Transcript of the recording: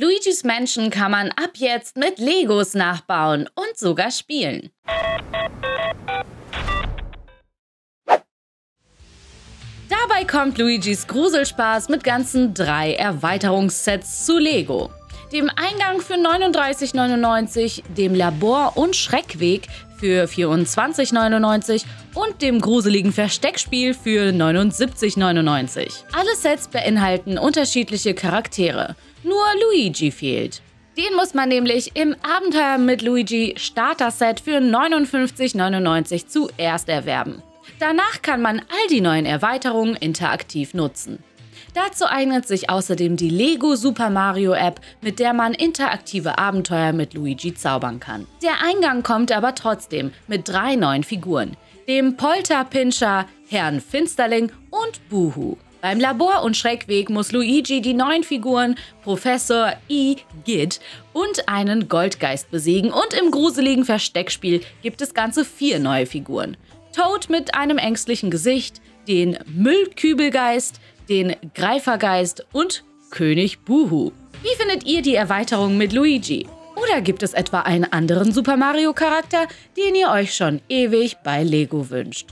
Luigi's Mansion kann man ab jetzt mit Legos nachbauen und sogar spielen. Dabei kommt Luigis Gruselspaß mit ganzen drei Erweiterungssets zu Lego. Dem Eingang für 39,99, dem Labor- und Schreckweg für 24,99 und dem gruseligen Versteckspiel für 79,99. Alle Sets beinhalten unterschiedliche Charaktere. Nur Luigi fehlt. Den muss man nämlich im Abenteuer mit Luigi Starter Set für 59,99 zuerst erwerben. Danach kann man all die neuen Erweiterungen interaktiv nutzen. Dazu eignet sich außerdem die Lego Super Mario App, mit der man interaktive Abenteuer mit Luigi zaubern kann. Der Eingang kommt aber trotzdem mit drei neuen Figuren, dem Polterpinscher, Herrn Finsterling und Buhu. Beim Labor- und Schreckweg muss Luigi die neuen Figuren Professor E. Gid und einen Goldgeist besiegen und im gruseligen Versteckspiel gibt es ganze vier neue Figuren. Toad mit einem ängstlichen Gesicht, den Müllkübelgeist, den Greifergeist und König Buhu. Wie findet ihr die Erweiterung mit Luigi? Oder gibt es etwa einen anderen Super Mario Charakter, den ihr euch schon ewig bei Lego wünscht?